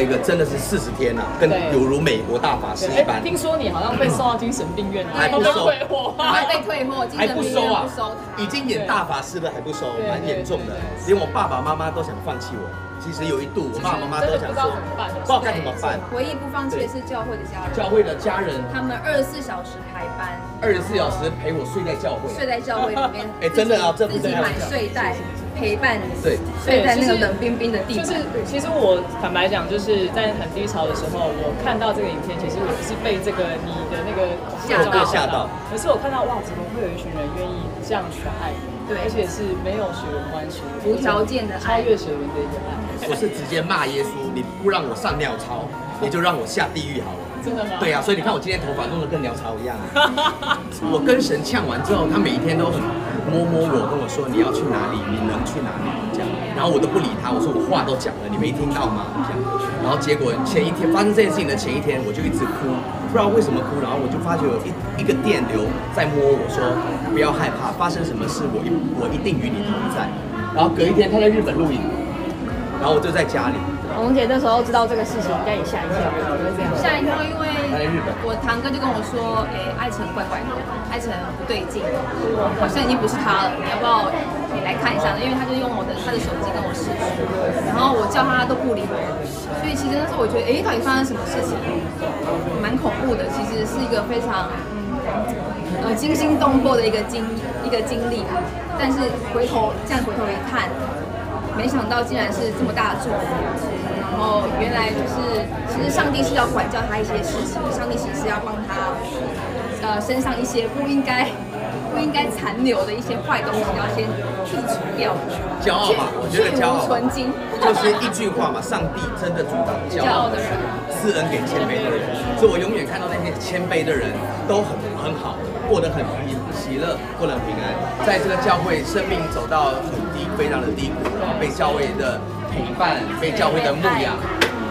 了一个真的是四十天啊，跟对。有如美国大法师一哎般，听说你好像被送到精神病院，还不收。还被退货，精还不收啊。已经演大法师了还不收，对蛮严重的。连我爸爸妈妈都想放弃我。其实有一度，我爸爸妈妈都想真的不知道说怎么办不知道该怎么办。唯一不放弃的是教会的家人，教会的家人。他们二十四小时排班，二十四小时陪我睡在教会，睡在教会里面。哎真的啊这不自己买睡袋陪伴你，对。睡在那个冷冰冰的地就是。其实我坦白讲，就是在很低潮的时候，我看到这个影片，其实我是被这个你的那个吓到。吓到。可是我看到哇，怎么会有一群人愿意这样去爱你？对。而且是没有血缘关系，无条件的爱。超越血缘的一个爱。我是直接骂耶稣，你不让我上尿槽，你就让我下地狱好了。真的吗？对啊，所以你看我今天头发弄得跟鸟巢一样啊。我跟神呛完之后，他每一天都很摸摸我，跟我说你要去哪里，你能去哪里这样。然后我都不理他，我说我话都讲了，你没听到吗？这样。然后结果前一天发生这件事情的前一天，我就一直哭，不知道为什么哭。然后我就发觉有一一个电流在摸我说不要害怕，发生什么事我一我一定与你同在。然后隔一天他在日本录影，然后我就在家里。红姐那时候知道这个事情，应该也吓一跳，会这样。吓一跳，因为他在日本我堂哥就跟我说，哎、艾辰怪怪的，艾辰不对劲，好像已经不是他了，你要不要你来看一下呢？因为他就用我的他的手机跟我视频，然后我叫他他都不理我，所以其实那时候我觉得，哎、到底发生什么事情，蛮恐怖的，其实是一个非常。呃，惊心动魄的一个经一个经历，但是回头这样回头一看，没想到竟然是这么大的祝福。然后原来就是，其实上帝是要管教他一些事情，上帝其实是要帮他，呃，身上一些不应该不应该残留的一些坏东西，要先剔除掉。骄傲吧，我觉得骄傲去无存精，就是一句话嘛，上帝真的主导骄傲的人，赐恩给谦卑的人。所以我永远看到那些谦卑的人都很很好，过得很平喜乐，过得很平安。在这个教会，生命走到很低，非常的低谷，然后被教会的陪伴，被教会的牧养，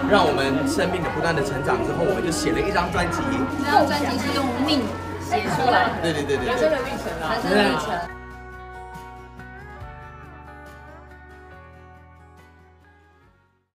让我们生命的不断的成长之后，我们就写了一张专辑。这张专辑是用命写出来的，对对对对对人生。的历程啊人。生的历程。